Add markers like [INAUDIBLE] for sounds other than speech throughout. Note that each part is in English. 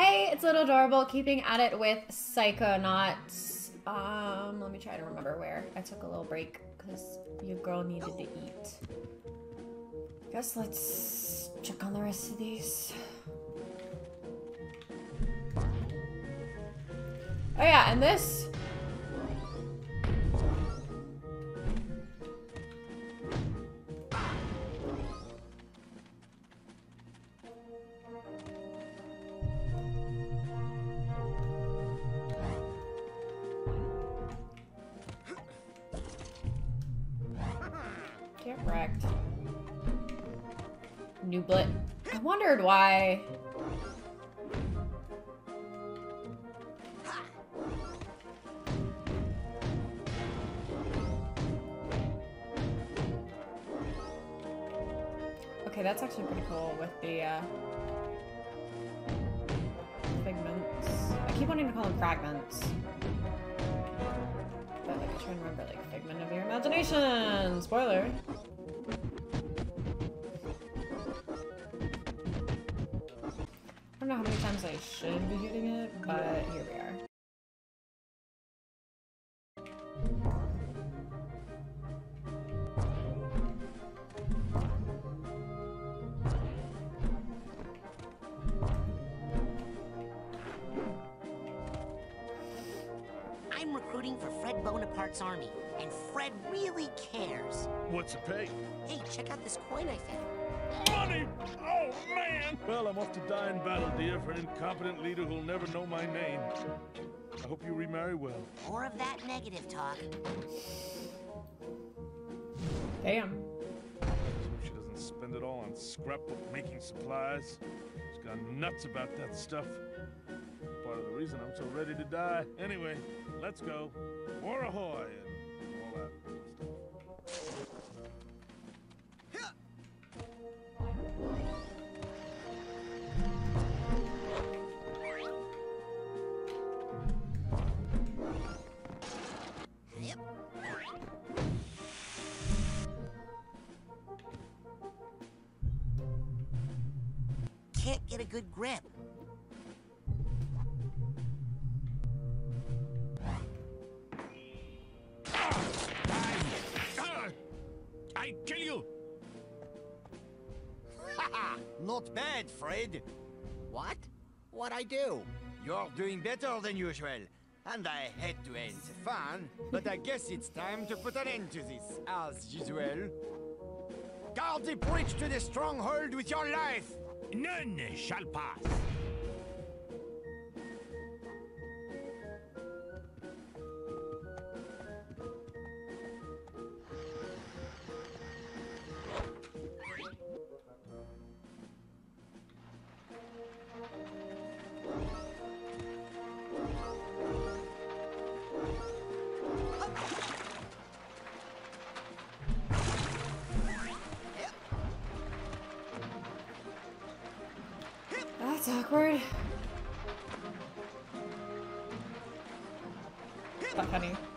Hey, it's Little Adorable, keeping at it with Psychonauts. Um, let me try to remember where. I took a little break because your girl needed to eat. Guess let's check on the rest of these. Oh yeah, and this Nublet. I wondered why. Okay, that's actually pretty cool with the uh, figments. I keep wanting to call them fragments. But like, I try and remember like figment of your imagination. Spoiler. How many times I should be hitting it, but here we are. I'm recruiting for Fred Bonaparte's army, and Fred really cares. What's the pay? Hey, check out this coin I found. Money! Oh, man! Well, I'm off to die in battle, dear, for an incompetent leader who'll never know my name. I hope you remarry well. More of that negative talk. Damn. She doesn't spend it all on scrapbook making supplies. She's gone nuts about that stuff. Part of the reason I'm so ready to die. Anyway, let's go. War ahoy Can't get a good grip. I kill you! [LAUGHS] Not bad, Fred. What? What I do? You're doing better than usual. And I hate to end the fun, but I guess it's time to put an end to this, as usual. Guard the bridge to the stronghold with your life! None shall pass. Funny.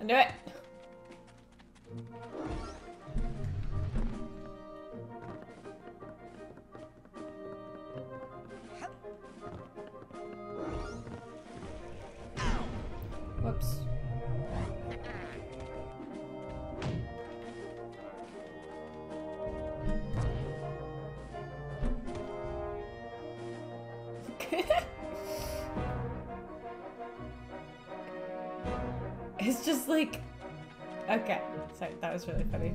I knew it. Whoops. [LAUGHS] just like okay. Sorry that was really funny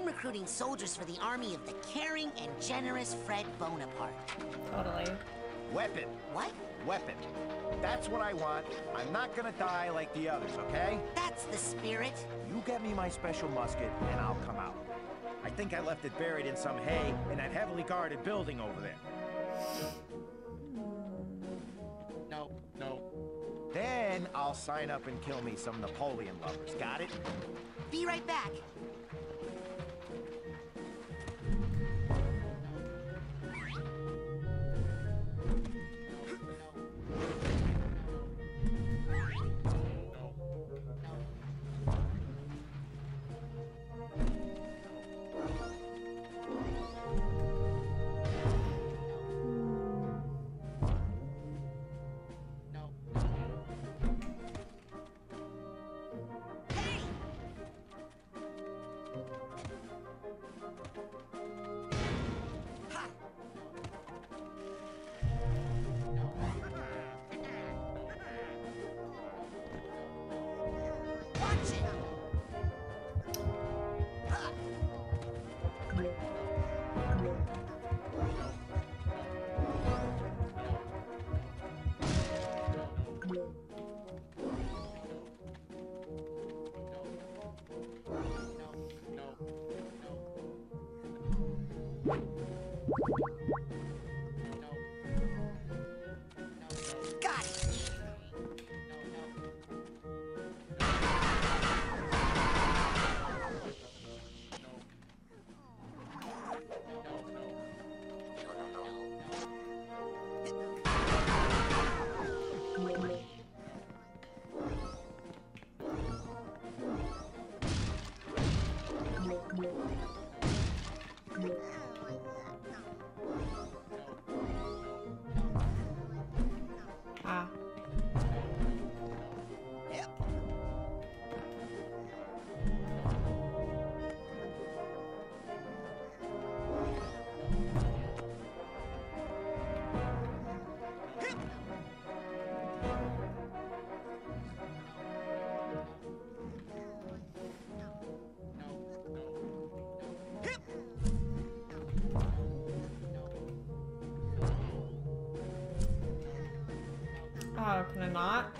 I'm recruiting soldiers for the army of the caring and generous Fred Bonaparte. totally Weapon. What? Weapon. That's what I want. I'm not gonna die like the others, okay? That's the spirit. You get me my special musket, and I'll come out. I think I left it buried in some hay in that heavily guarded building over there. No, no. Then I'll sign up and kill me some Napoleon lovers. Got it? Be right back.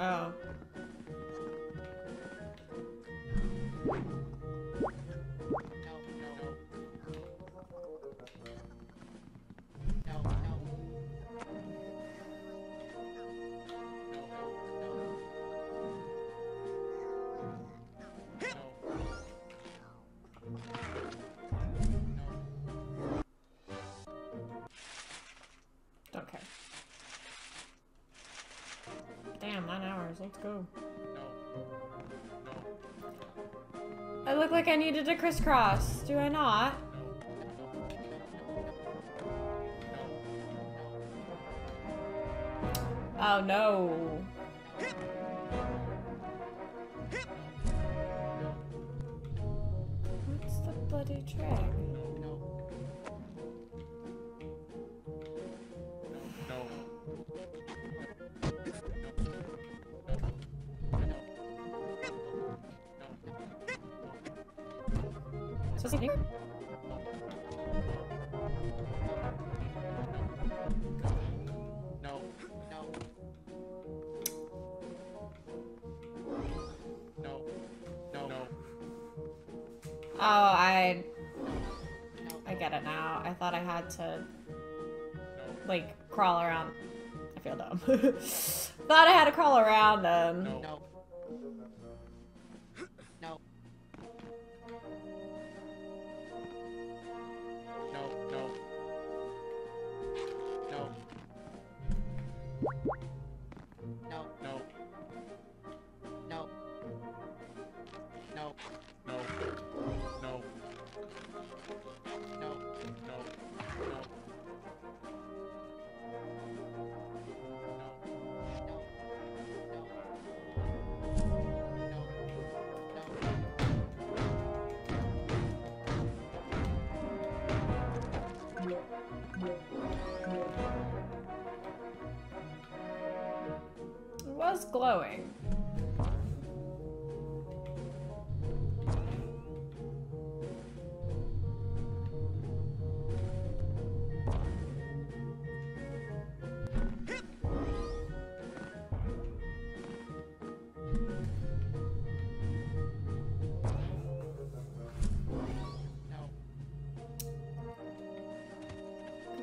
Oh let's go. I look like I needed to crisscross do I not? Oh no. What's the bloody trick? So here? Oh, I... I get it now. I thought I had to, like, crawl around. I feel dumb. [LAUGHS] thought I had to crawl around them. No. Was glowing.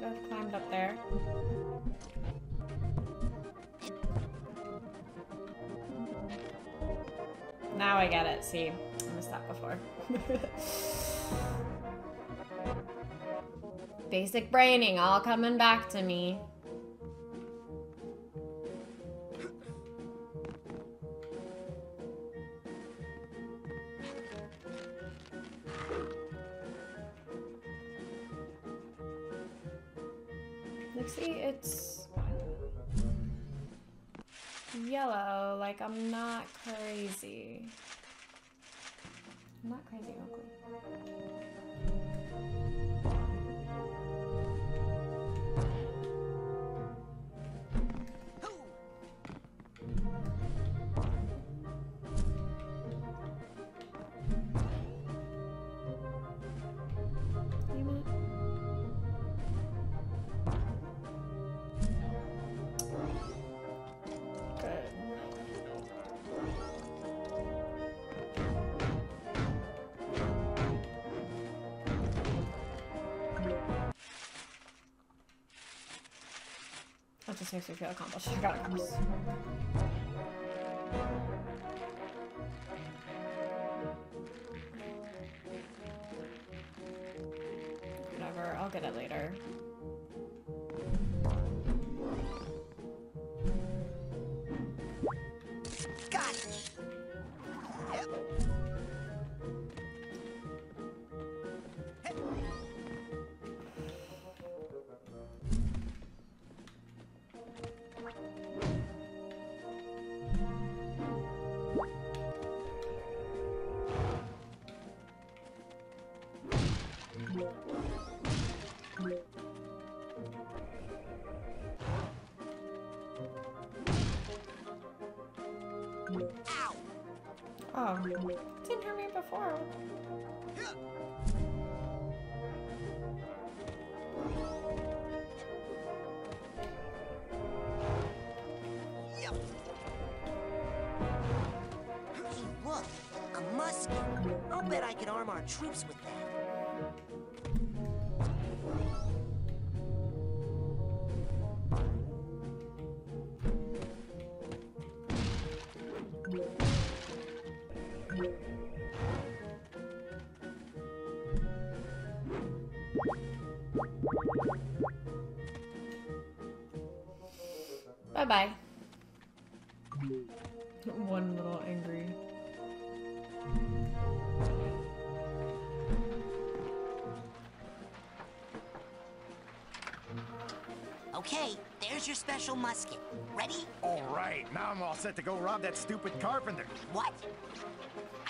Have climbed up there. I get it. See, I missed that before. [LAUGHS] Basic braining all coming back to me. Like, see, it's yellow. Like, I'm not crazy. I'm not crazy, Oakley. seriously feel accomplished. Gotta. Whatever, I'll get it later. Didn't hurt me before. Yep. Hey, look, a musket. I'll bet I could arm our troops with that. Bye bye. One little angry. Okay, there's your special musket. Ready? All right, now I'm all set to go rob that stupid carpenter. What?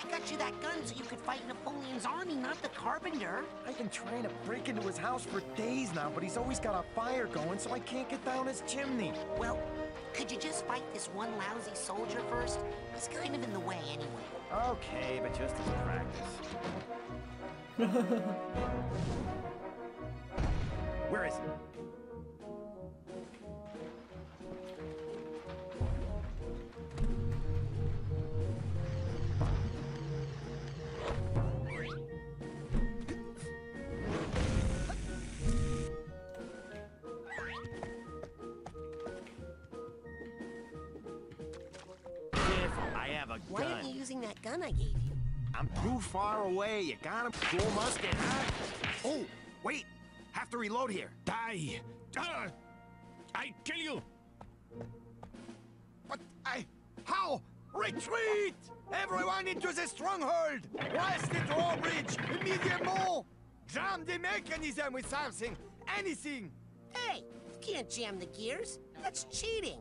I got you that gun so you could fight Napoleon's army, not the carpenter. I've been trying to break into his house for days now, but he's always got a fire going, so I can't get down his chimney. Well, could you just fight this one lousy soldier first? He's kind of in the way anyway. Okay, but just as practice. [LAUGHS] Where is he? Using that gun I gave you? I'm too far away. You gotta go musket, huh? Oh, wait. Have to reload here. Die! Ah! I kill you! But I... How? Retreat! Everyone into the stronghold! Blast the drawbridge! Immediately! Jam the mechanism with something! Anything! Hey, you can't jam the gears. That's cheating.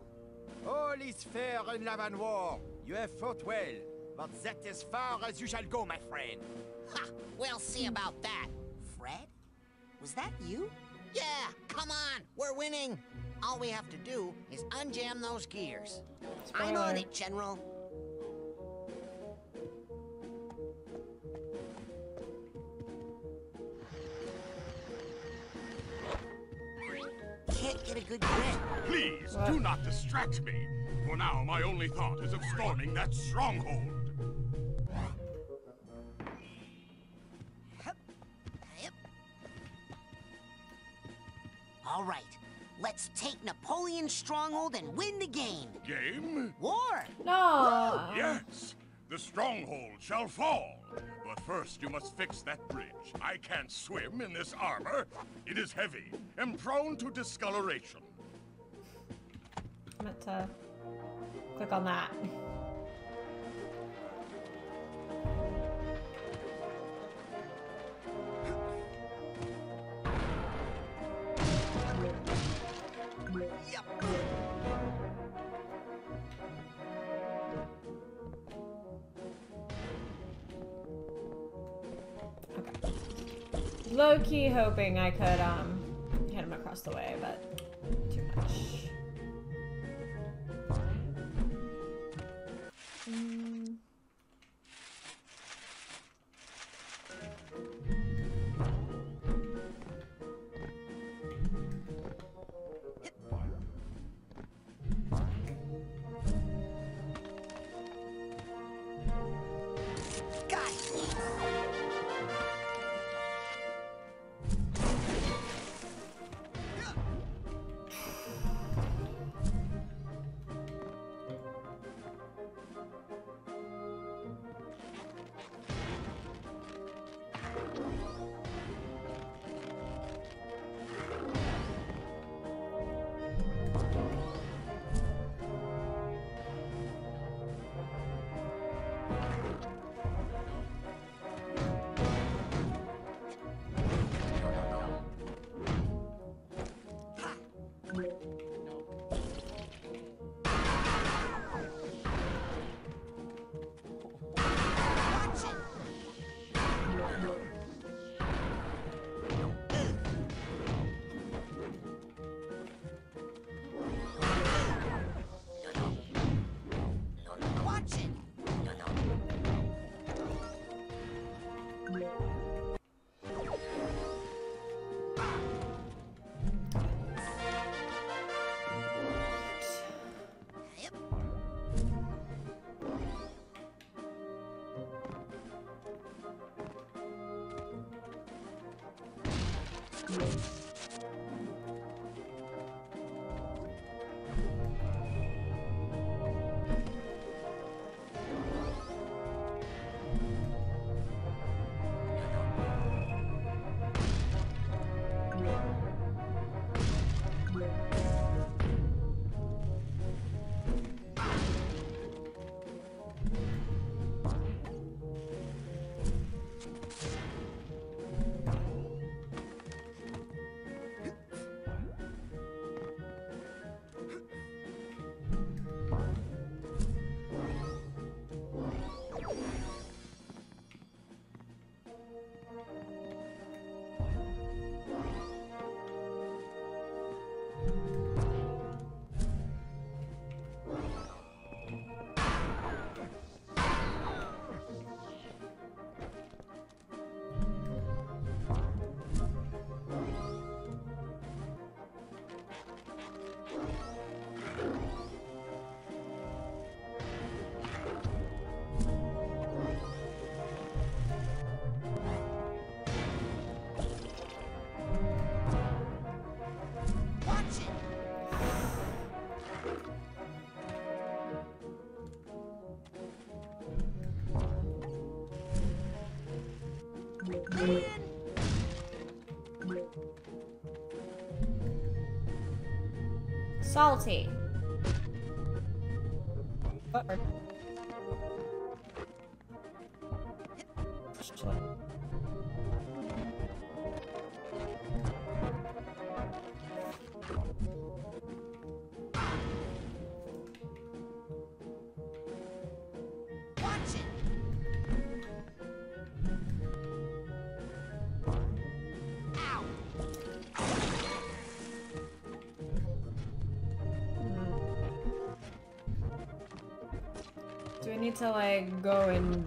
All is fair in love and war. You have fought well, but that is far as you shall go, my friend. Ha! We'll see about that. Fred? Was that you? Yeah, come on, we're winning. All we have to do is unjam those gears. I'm on it, General. Can't get a good grip. Please, What? do not distract me. For now, my only thought is of storming that stronghold. All right, let's take Napoleon's stronghold and win the game. Game? War! No. Yes! The stronghold shall fall. But first, you must fix that bridge. I can't swim in this armor. It is heavy and prone to discoloration. I meant to click on that. Okay. Low key hoping I could um Salty. Watch go in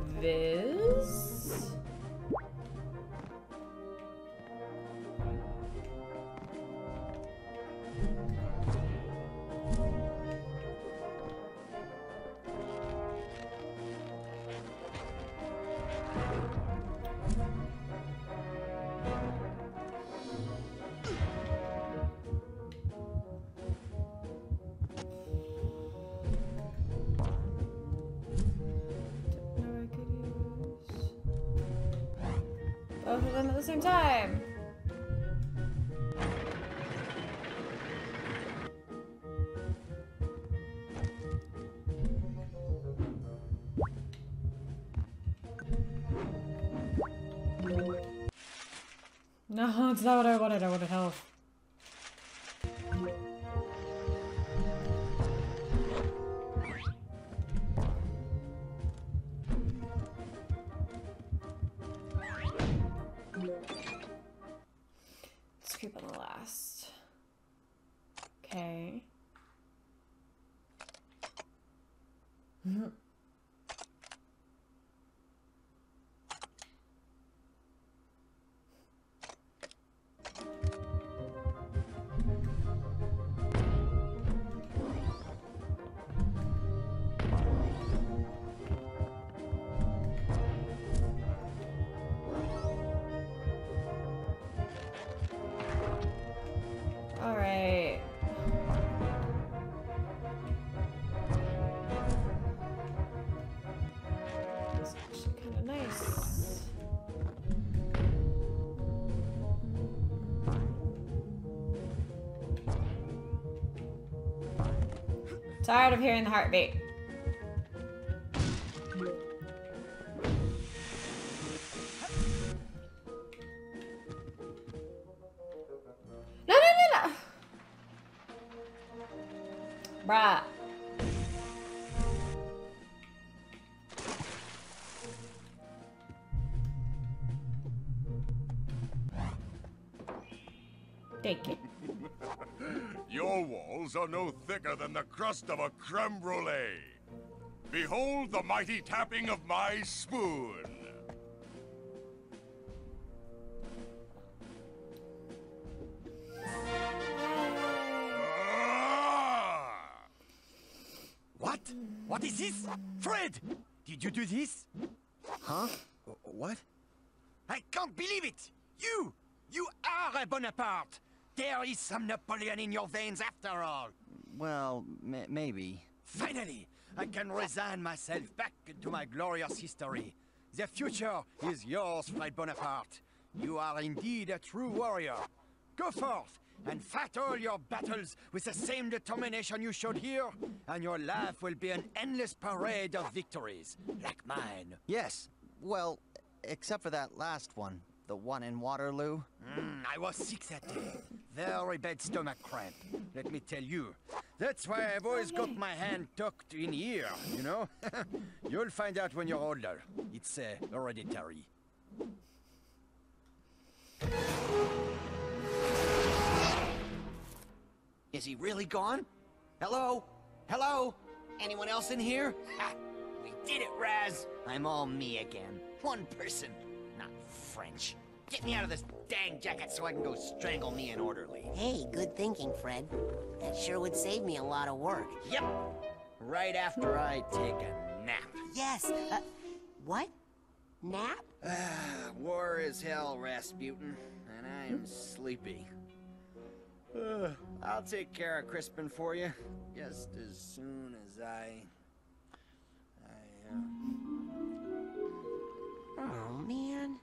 them at the same time. [LAUGHS] No, it's not what I wanted. I wanted health. Tired of hearing the heartbeat. Are no thicker than the crust of a creme brulee. Behold the mighty tapping of my spoon. Ah! What? What is this? Fred! Did you do this? Huh? What? I can't believe it! You! You are a Bonaparte! There is some Napoleon in your veins after all! Well, ma- maybe. Finally, I can resign myself back into my glorious history. The future is yours, Fred Bonaparte. You are indeed a true warrior. Go forth and fight all your battles with the same determination you showed here, and your life will be an endless parade of victories, like mine. Yes. Well, except for that last one. The one in Waterloo. Mm, I was sick that day. Very bad stomach cramp, let me tell you. That's why I've always got my hand tucked in here, you know? [LAUGHS] You'll find out when you're older. It's uh, hereditary. Is he really gone? Hello? Hello? Anyone else in here? Ha! We did it, Raz! I'm all me again. One person, not French. Get me out of this dang jacket so I can go strangle me an orderly. Hey, good thinking, Fred. That sure would save me a lot of work. Yep. Right after I take a nap. Yes. Uh, what? Nap? [SIGHS] War is hell, Razputin, and I am sleepy. Uh, [SIGHS] I'll take care of Crispin for you, just as soon as I. I. Uh... Oh, man.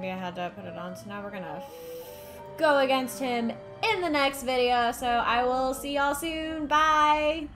Maybe I had to put it on, so now we're gonna go against him in the next video. So I will see y'all soon. Bye!